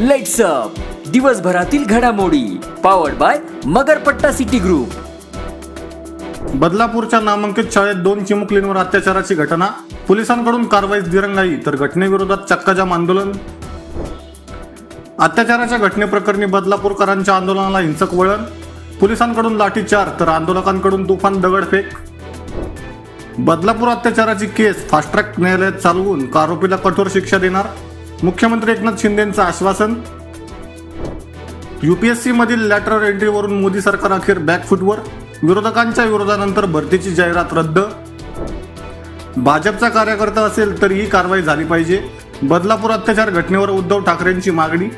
Lights up दिवसभरातील घडामोडी powered by Magarpatta city group बदलापूरच्या नामांकित शाळेत दोन चिमुकलींवर अत्याचाराची घटना पोलिसांकडून कारवाईत दिरंगाई तर घटनेविरोधात चक्काजाम आंदोलन. अत्याचाराच्या घटनेप्रकरणी बदलापूरकरांच्या आंदोलनाला हिंसक वळण पोलिसांकडून लाठीचार तर आंदोलकांकडून तुफान दगडफेक. बदलापूर अत्याचाराची केस फास्ट ट्रॅक न्यायालयात चालवून आरोपीला कठोर शिक्षा देणार? मुख्यमंत्री एकनाथ शिंदेचं आश्वासन? युपीएससी मधील लॅटरल एंट्रीवरून मोदी सरकार अखेर बॅकफुटवर विरोधकांच्या विरोधानंतर भरतीची जाहिरात रद्द? भाजपचा कार्यकर्ता असेल तर ही कारवाई झाली पाहिजे. बदलापूर अत्याचार घटनेवर उद्धव ठाकरेंची मागणी?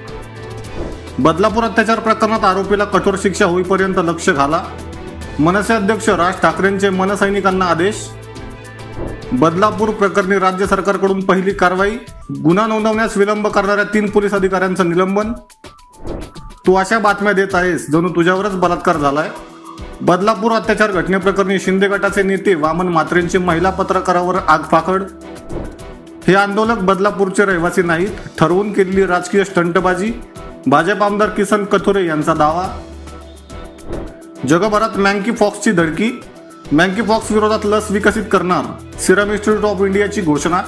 बदलापूर अत्याचार प्रकरणात आरोपीला कठोर शिक्षा होईपर्यंत लक्ष घाला. मनसे अध्यक्ष राज ठाकरेंचे मनसैनिकांना आदेश? बदलापूर प्रकरणी राज्य सरकारकडून पहिली कारवाई. गुन्हा नोंदवण्यास विलंब करणाऱ्या तीन पोलीस अधिकाऱ्यांचं निलंबन. तू अशा बातम्या देत आहेस जणू तुझ्यावरच बलात्कार झालाय. बदलापूर अत्याचार घटनेप्रकरणी शिंदे गटाचे नेते वामन म्हात्रेंची महिला पत्रकारावर आगफाकड हे आंदोलक बदलापूरचे रहिवासी नाहीत ठरवून केलेली राजकीय स्टंटबाजी. भाजप आमदार किसन कथोरे यांचा दावा. जगभरात मँकी फॉक्सची धडकी. मँकी फॉक्स विरोधात लस विकसित करणार सिरम इन्स्टिट्यूट ऑफ इंडियाची घोषणा